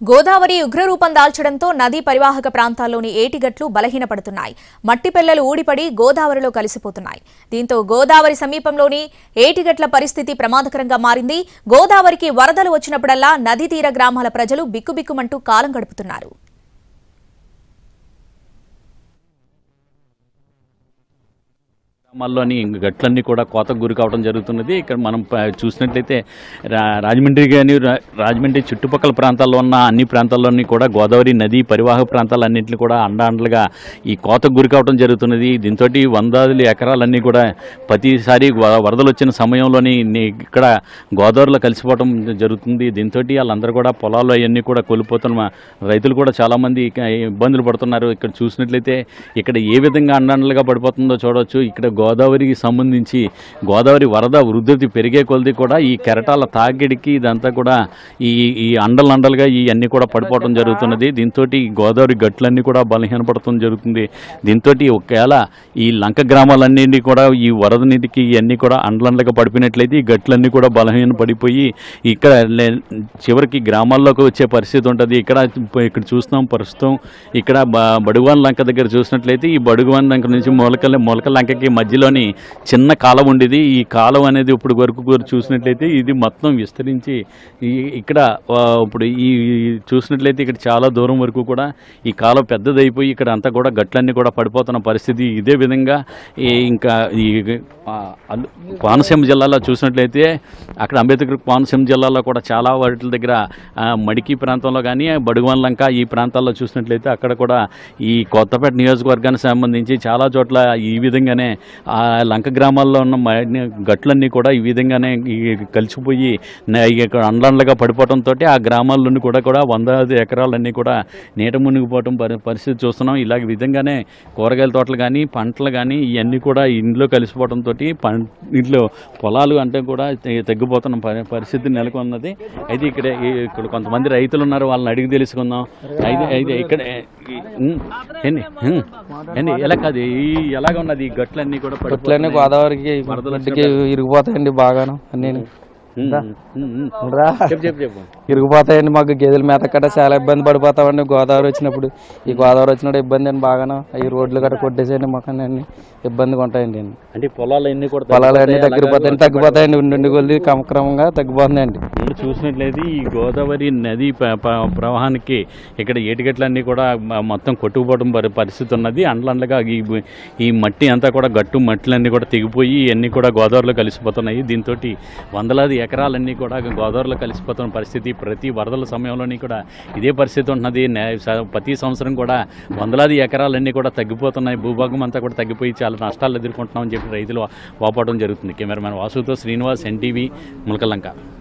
గోదావరి ఉగ్రరూపం దాల్చడంతో నదీ పరివాహక ప్రాంతాల్లోని ఏటిగట్లు బలహీనపడుతున్నాయి. మట్టి పెళ్ళలు ఊడిపడి గోదావరిలో కలిసిపోతున్నాయి. దీంతో గోదావరి సమీపంలోని ఏటిగట్ల పరిస్థితి ప్రమాదకరంగా మారింది. గోదావరికి వరదలు వచ్చినప్పుడల్లా నదీ తీర గ్రామాల ప్రజలు బిక్కుబిక్కుమంటూ కాలం గడుపుతున్నారు. గ్రామాల్లోని గట్లన్నీ కూడా కోతకు గురి కావడం జరుగుతున్నది. ఇక్కడ మనం చూసినట్లయితే రా రాజమండ్రి కానీ రాజమండ్రి చుట్టుపక్కల ప్రాంతాల్లో ఉన్న అన్ని ప్రాంతాల్లోని కూడా గోదావరి నది పరివాహక ప్రాంతాలన్నింటినీ కూడా అండాండలుగా ఈ కోతకు గురి కావడం జరుగుతున్నది. దీంతో వందల ఎకరాలన్నీ కూడా ప్రతిసారి వ- వరదలు వచ్చిన సమయంలోని ఇక్కడ గోదావరిలో కలిసిపోవడం జరుగుతుంది. దీంతో వాళ్ళందరూ కూడా పొలాలు అవన్నీ కూడా కోల్పోతున్న రైతులు కూడా చాలామంది ఇబ్బందులు పడుతున్నారు. ఇక్కడ చూసినట్లయితే ఇక్కడ ఏ విధంగా అండండలుగా పడిపోతుందో చూడవచ్చు ఇక్కడ గోదావరికి సంబంధించి గోదావరి వరద వృద్ధి పెరిగే కొలది కూడా ఈ కెరటాల తాకిడికి ఇదంతా కూడా ఈ ఈ అండలు అండలుగా ఇవన్నీ కూడా పడిపోవడం జరుగుతున్నది. దీంతో గోదావరి గట్లన్నీ కూడా బలహీనపడటం జరుగుతుంది. దీంతో ఒకవేళ ఈ లంక గ్రామాలన్నీ కూడా ఈ వరద నీటికి ఇవన్నీ కూడా అండలండలుగా పడిపోయినట్లయితే ఈ గట్లన్నీ కూడా బలహీన పడిపోయి ఇక్కడ చివరికి గ్రామాల్లోకి వచ్చే పరిస్థితి ఉంటుంది. ఇక్కడ ఇక్కడ చూస్తున్నాం ప్రస్తుతం. ఇక్కడ బడుగువాన్ లంక దగ్గర చూసినట్లయితే ఈ బడుగువాన్ లంక నుంచి మొలకల మొలకల లంకకి మధ్య మధ్యలోని చిన్న కాలం ఉండేది. ఈ కాలం అనేది ఇప్పుడు వరకు చూసినట్లయితే ఇది మొత్తం విస్తరించి ఇక్కడ ఇప్పుడు ఈ చూసినట్లయితే ఇక్కడ చాలా దూరం వరకు కూడా ఈ కాలం పెద్దదైపోయి ఇక్కడ అంతా కూడా గట్లన్నీ కూడా పడిపోతున్న పరిస్థితి. ఇదే విధంగా ఈ ఇంకా ఈ కోనసీమ జిల్లాలో చూసినట్లయితే అక్కడ అంబేద్కర్ కోనసీమ జిల్లాలో కూడా చాలా వాటి దగ్గర మడికి ప్రాంతంలో కానీ బడుగువన్ లంక ఈ ప్రాంతాల్లో చూసినట్లయితే అక్కడ కూడా ఈ కొత్తపేట నియోజకవర్గానికి సంబంధించి చాలా చోట్ల ఈ విధంగానే ఆ లంక గ్రామాల్లో ఉన్న గట్లన్నీ కూడా ఈ విధంగానే కలిసిపోయి అండ్లండ్లగా పడిపోవడంతో ఆ గ్రామాల్లోని కూడా కూడా వందలాది ఎకరాలన్నీ కూడా నీట మునిగిపోవడం పరి పరిస్థితి చూస్తున్నాం. ఇలాగ విధంగానే కూరగాయల తోటలు కానీ పంటలు కానీ ఇవన్నీ కూడా ఇంట్లో కలిసిపోవడంతో పం ఇంట్లో పొలాలు అంటే కూడా తగ్గిపోతున్న పరి- పరిస్థితి నెలకొన్నది. అయితే ఇక్కడ ఇక్కడ కొంతమంది రైతులు ఉన్నారు వాళ్ళని అడిగి తెలుసుకుందాం. అయితే అయితే ఇక్కడ ఈ- ఎలా కాదు ఈ ఎలాగ ఉన్నది ఈ గట్లన్నీ కూడా పడిపోతున్నాయి. గోదావరికి వరదలు గడ్డికి ఇరిగిపోతాయండి బాగాను అన్నీ. చెప్పు చెప్పు చెప్పు. ఇరిగిపోతాయండి మాకు. గేదెల మేత కట్ట చాలా ఇబ్బంది పడిపోతామండి. గోదావరి వచ్చినప్పుడు. ఈ గోదావరి వచ్చినప్పుడు ఇబ్బంది అండి బాగాను. ఈ రోడ్లు గట్ట కొట్టేసేయండి మాకు అన్ని ఇబ్బందిగా ఉంటాయండి అంటే పొలాలు అన్ని కూడా పొలాలు అన్ని తగ్గిపోతాయి, తగ్గిపోతాయండి. తగ్గిపోతాయండి ఉండి కొద్ది క్రమక్రమంగా తగ్గిపోతుందండి ఇప్పుడు చూసినట్లయితే ఈ గోదావరి నది ప్రవాహానికి ఇక్కడ ఏటిగట్లన్నీ కూడా మొత్తం కొట్టుకుపోవడం పరి- పరిస్థితి ఉన్నది. అండ్లండ్లుగా ఈ ఈ మట్టి అంతా కూడా గట్టు మట్టిలన్నీ కూడా తెగిపోయి ఇవన్నీ కూడా గోదావరిలో కలిసిపోతున్నాయి. దీంతో వందలాది ఎకరాలన్నీ కూడా గోదావరిలో కలిసిపోతున్న పరిస్థితి. ప్రతి వరదల సమయంలోని కూడా ఇదే పరిస్థితి ఉన్నది నే- స- ప్రతి సంవత్సరం కూడా వందలాది ఎకరాలన్నీ కూడా తగ్గిపోతున్నాయి. భూభాగం అంతా కూడా తగ్గిపోయి చాలా నష్టాలు ఎదుర్కొంటున్నామని చెప్పి రైతులు వాపోవడం జరుగుతుంది. కెమెరామెన్ వాసుతో శ్రీనివాస్ ఎన్టీవీ ములకలంక.